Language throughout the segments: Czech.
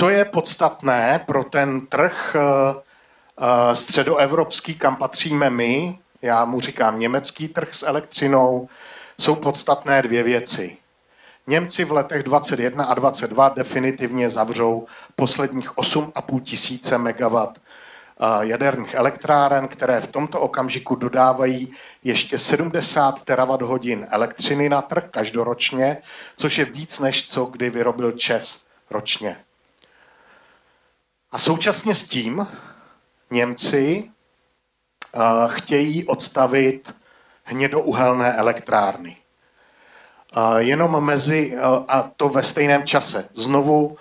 Co je podstatné pro ten trh uh, středoevropský, kam patříme my, já mu říkám německý trh s elektřinou, jsou podstatné dvě věci. Němci v letech 21 a 22 definitivně zavřou posledních 8,5 tisíce megawatt jaderných elektráren, které v tomto okamžiku dodávají ještě 70 terawatt hodin elektřiny na trh každoročně, což je víc než co kdy vyrobil ČES ročně. A současně s tím Němci chtějí odstavit hnědouhelné elektrárny. Jenom mezi, a to ve stejném čase, znovu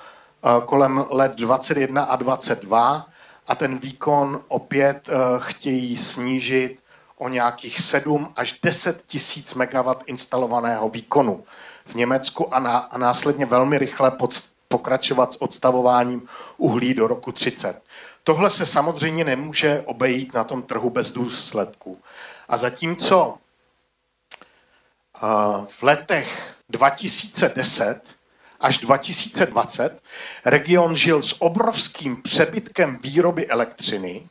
kolem let 21 a 22 a ten výkon opět chtějí snížit o nějakých 7 až 10 tisíc megawatt instalovaného výkonu v Německu a, na, a následně velmi rychle pod, pokračovat s odstavováním uhlí do roku 30. Tohle se samozřejmě nemůže obejít na tom trhu bez důsledků. A zatímco v letech 2010 až 2020 region žil s obrovským přebytkem výroby elektřiny,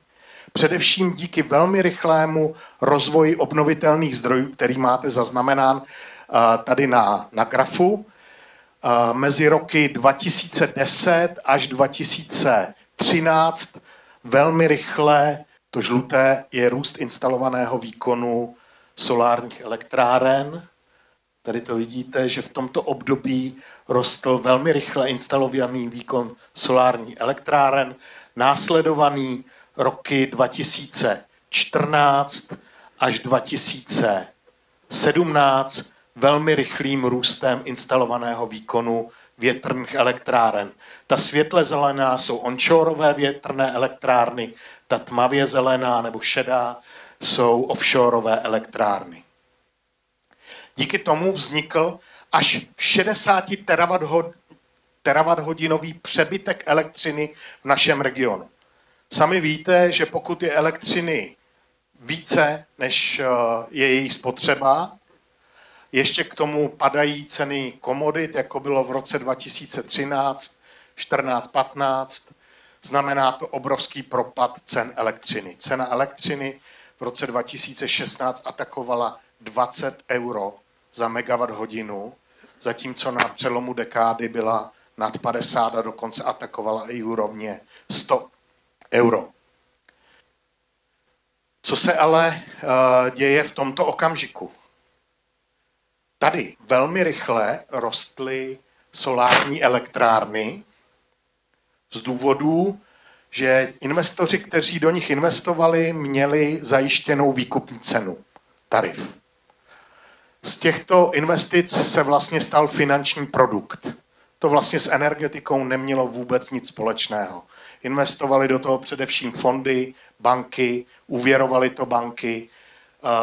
především díky velmi rychlému rozvoji obnovitelných zdrojů, který máte zaznamenán tady na, na grafu. Mezi roky 2010 až 2013 velmi rychle, to žluté je růst instalovaného výkonu solárních elektráren. Tady to vidíte, že v tomto období rostl velmi rychle instalovaný výkon solární elektráren, následovaný roky 2014 až 2017 velmi rychlým růstem instalovaného výkonu větrných elektráren. Ta světle zelená jsou onshoreové větrné elektrárny, ta tmavě zelená nebo šedá jsou offshoreové elektrárny. Díky tomu vznikl až 60 terawatt hodinový přebytek elektřiny v našem regionu. Sami víte, že pokud je elektřiny více, než eh, je její spotřeba, ještě k tomu padají ceny komodit, jako bylo v roce 2013, 14, 15. Znamená to obrovský propad cen elektřiny. Cena elektřiny v roce 2016 atakovala 20 euro za megawatt hodinu, zatímco na přelomu dekády byla nad 50 a dokonce atakovala i úrovně 100 euro. Co se ale uh, děje v tomto okamžiku? Tady velmi rychle rostly solární elektrárny z důvodů, že investoři, kteří do nich investovali, měli zajištěnou výkupní cenu, tarif. Z těchto investic se vlastně stal finanční produkt. To vlastně s energetikou nemělo vůbec nic společného. Investovali do toho především fondy, banky, uvěrovali to banky,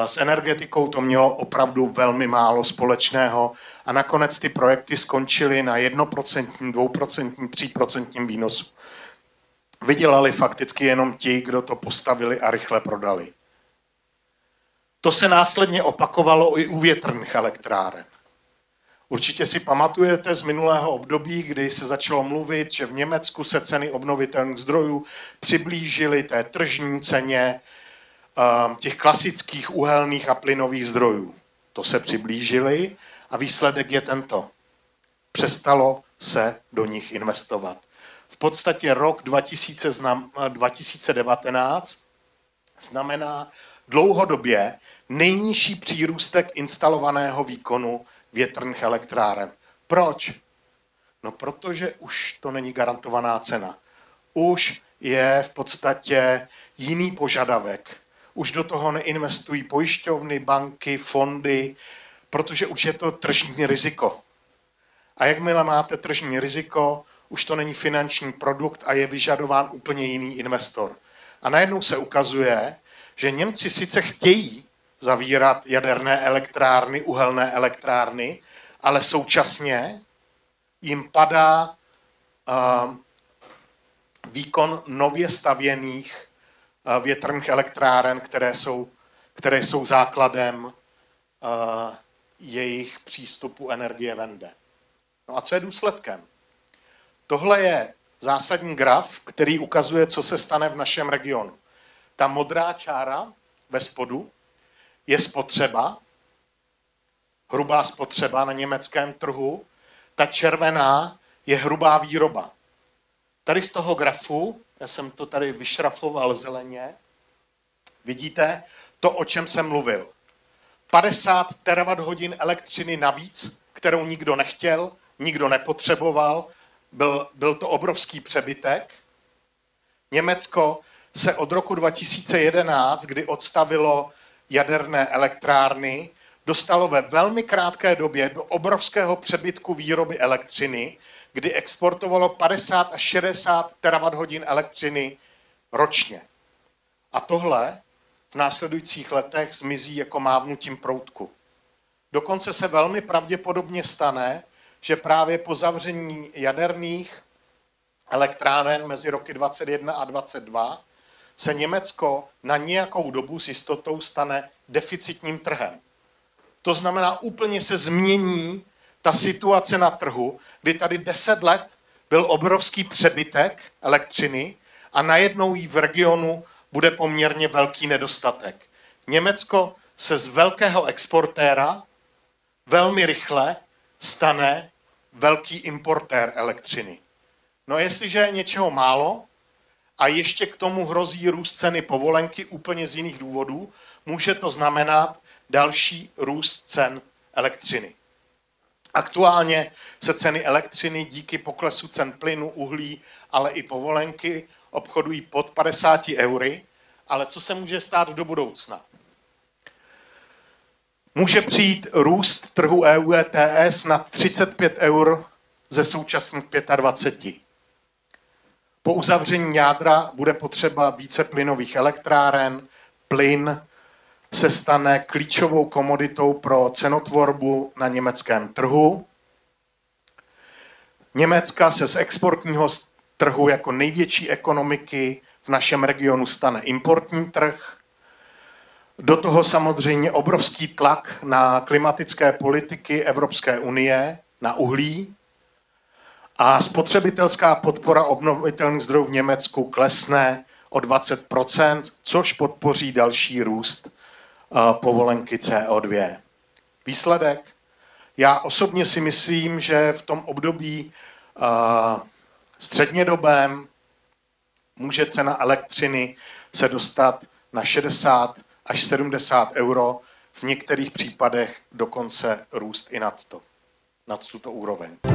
s energetikou to mělo opravdu velmi málo společného a nakonec ty projekty skončily na 1%, 2%, 3% výnosu. Vydělali fakticky jenom ti, kdo to postavili a rychle prodali. To se následně opakovalo i u větrných elektráren. Určitě si pamatujete z minulého období, kdy se začalo mluvit, že v Německu se ceny obnovitelných zdrojů přiblížily té tržní ceně těch klasických uhelných a plynových zdrojů. To se přiblížili a výsledek je tento. Přestalo se do nich investovat. V podstatě rok 2000 znam, 2019 znamená dlouhodobě nejnižší přírůstek instalovaného výkonu větrných elektráren. Proč? No protože už to není garantovaná cena. Už je v podstatě jiný požadavek už do toho neinvestují pojišťovny, banky, fondy, protože už je to tržní riziko. A jakmile máte tržní riziko, už to není finanční produkt a je vyžadován úplně jiný investor. A najednou se ukazuje, že Němci sice chtějí zavírat jaderné elektrárny, uhelné elektrárny, ale současně jim padá uh, výkon nově stavěných větrných elektráren, které jsou, které jsou základem jejich přístupu energie vende. No a co je důsledkem? Tohle je zásadní graf, který ukazuje, co se stane v našem regionu. Ta modrá čára ve spodu je spotřeba, hrubá spotřeba na německém trhu, ta červená je hrubá výroba. Tady z toho grafu, já jsem to tady vyšrafoval zeleně, vidíte to, o čem jsem mluvil. 50 terawatt hodin elektřiny navíc, kterou nikdo nechtěl, nikdo nepotřeboval, byl, byl to obrovský přebytek. Německo se od roku 2011, kdy odstavilo jaderné elektrárny, dostalo ve velmi krátké době do obrovského přebytku výroby elektřiny, kdy exportovalo 50 až 60 terawatt hodin elektřiny ročně. A tohle v následujících letech zmizí jako mávnutím proutku. Dokonce se velmi pravděpodobně stane, že právě po zavření jaderných elektráren mezi roky 21 a 22 se Německo na nějakou dobu s jistotou stane deficitním trhem. To znamená, úplně se změní ta situace na trhu, kdy tady 10 let byl obrovský přebytek elektřiny a najednou jí v regionu bude poměrně velký nedostatek. Německo se z velkého exportéra velmi rychle stane velký importér elektřiny. No jestliže je něčeho málo a ještě k tomu hrozí růst ceny povolenky úplně z jiných důvodů, může to znamenat další růst cen elektřiny. Aktuálně se ceny elektřiny díky poklesu cen plynu, uhlí, ale i povolenky obchodují pod 50 eury, ale co se může stát do budoucna? Může přijít růst trhu EU ETS na 35 eur ze současných 25. Po uzavření jádra bude potřeba více plynových elektráren, plyn se stane klíčovou komoditou pro cenotvorbu na německém trhu. Německa se z exportního trhu jako největší ekonomiky v našem regionu stane importní trh. Do toho samozřejmě obrovský tlak na klimatické politiky Evropské unie, na uhlí. A spotřebitelská podpora obnovitelných zdrojů v Německu klesne o 20% což podpoří další růst povolenky CO2. Výsledek? Já osobně si myslím, že v tom období střednědobém může cena elektřiny se dostat na 60 až 70 euro, v některých případech dokonce růst i nad to, nad tuto úroveň.